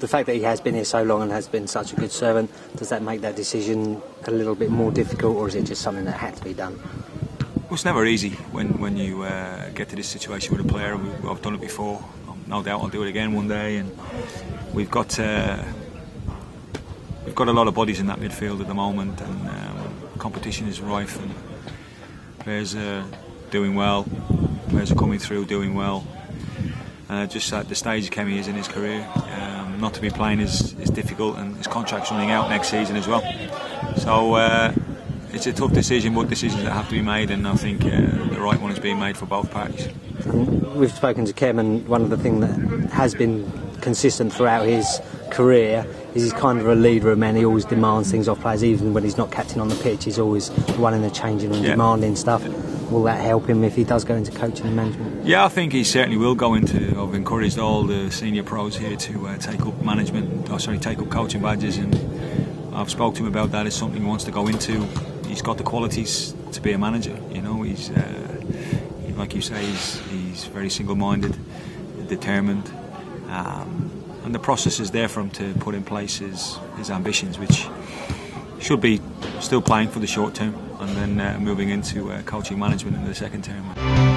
the fact that he has been here so long and has been such a good servant, does that make that decision a little bit more difficult, or is it just something that had to be done? Well, it's never easy when when you uh, get to this situation with a player. We, I've done it before. No doubt I'll do it again one day, and we've got uh, we've got a lot of bodies in that midfield at the moment, and um, competition is rife, and players are doing well, players are coming through doing well. Uh, just at the stage Kemi is in his career, um, not to be playing is, is difficult, and his contract's running out next season as well. So. Uh, it's a tough decision, but decisions that have to be made, and I think uh, the right one is being made for both parties. We've spoken to Kem, and one of the things that has been consistent throughout his career is he's kind of a leader of men. He always demands things off players, even when he's not captain on the pitch. He's always running the changing room, yeah. demanding stuff. Will that help him if he does go into coaching and management? Yeah, I think he certainly will go into. I've encouraged all the senior pros here to uh, take up management, oh, sorry, take up coaching badges, and I've spoke to him about that. It's something he wants to go into he's got the qualities to be a manager. You know, he's uh, like you say, he's, he's very single-minded, determined, um, and the process is there for him to put in place his, his ambitions, which should be still playing for the short term, and then uh, moving into uh, coaching management in the second term.